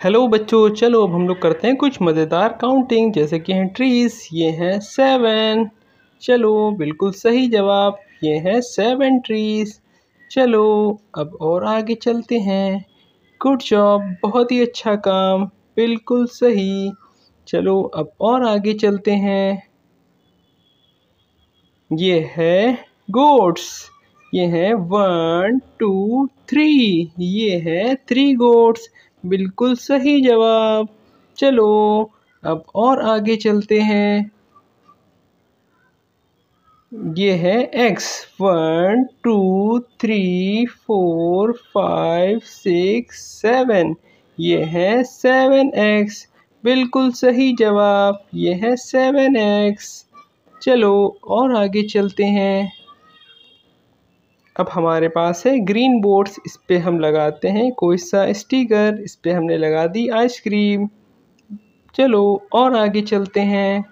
Hello बच्चों, चलो अब हम लोग करते हैं कुछ मज़ेदार काउंटिंग जैसे कि हैं ट्रीज ये हैं सेवन चलो, बिल्कुल सही जवाब, ये है सेवन ट्रीज चलो, अब और आगे चलते हैं। गुड जॉब बहुत ही अच्छा काम, बिल्कुल सही। चलो, अब और आगे चलते हैं। ये है गोट्स ये है वन टू थ्री ये है थ्री गोट्स बिल्कुल सही जवाब। चलो, अब और आगे चलते हैं। ये है X one two three four five six seven ये है सेवन एक्स बिल्कुल सही जवाब। ये है सेवन एक्स चलो, और आगे चलते हैं। अब हमारे पास है ग्रीन बोर्ड्स, इस पर हम लगाते हैं कोई सा स्टिकर, इस पर हमने लगा दी आइसक्रीम। चलो, और आगे चलते हैं।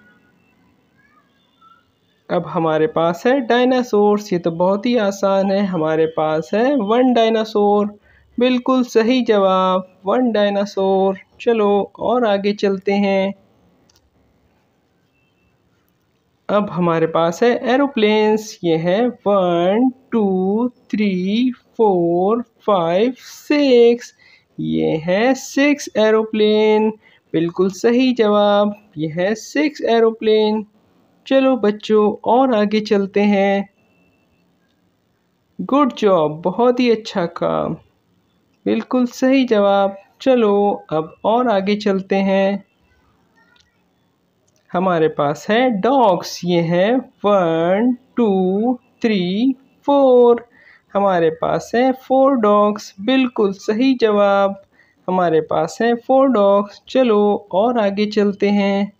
अब हमारे पास है डायनासोर्स, ये तो बहुत ही आसान है। हमारे पास है वन डायनासोर, बिल्कुल सही जवाब, वन डायनासोर। चलो, और आगे चलते हैं। अब हमारे पास है एरोप्लेन्स ये है one two three four five six ये है सिक्स एरोप्लेन बिल्कुल सही जवाब। ये है सिक्स एरोप्लेन चलो बच्चों, और आगे चलते हैं। गुड जॉब बहुत ही अच्छा काम। बिल्कुल सही जवाब। चलो, अब और आगे चलते हैं। हमारे पास है डॉग्स। ये है वन, टू, थ्री, फोर। हमारे पास है फोर डॉग्स। बिल्कुल सही जवाब। हमारे पास है फोर डॉग्स। चलो और आगे चलते हैं।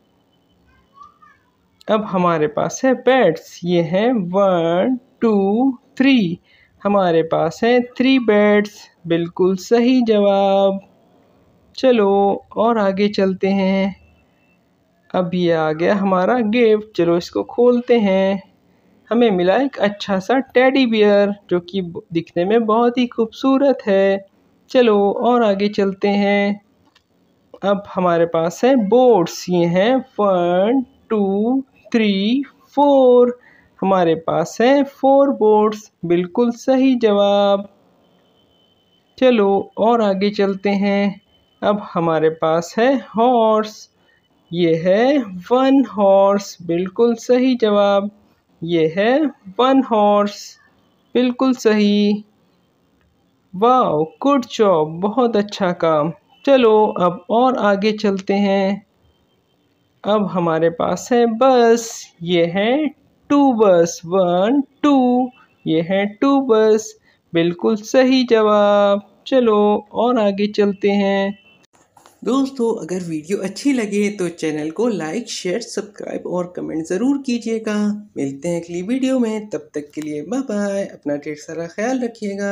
अब हमारे पास है बेड्स ये है वन, टू, थ्री। हमारे पास है थ्री बेड्स बिल्कुल सही जवाब। चलो और आगे चलते हैं। अब ये आ गया हमारा गिफ्ट चलो इसको खोलते हैं। हमें मिला एक अच्छा सा टेडी बियर, जो कि दिखने में बहुत ही खूबसूरत है। चलो और आगे चलते हैं। अब हमारे पास है बोर्ड्स। ये हैं वन, टू, थ्री, फोर। हमारे पास है फोर बोर्ड्स। बिल्कुल सही जवाब। चलो और आगे चलते हैं। अब हमारे पास है हॉर्स। ये है वन हॉर्स, बिल्कुल सही जवाब। ये है वन हॉर्स, बिल्कुल सही। वाह गुड जॉब, बहुत अच्छा काम। चलो, अब और आगे चलते हैं। अब हमारे पास है बस, ये है टू बस, वन, टू। ये है टू बस, बिल्कुल सही जवाब। चलो, और आगे चलते हैं। दोस्तों, अगर वीडियो अच्छी लगे तो चैनल को लाइक शेयर सब्सक्राइब और कमेंट ज़रूर कीजिएगा। मिलते हैं अगली वीडियो में। तब तक के लिए बाय बाय अपना ढेर सारा ख्याल रखिएगा।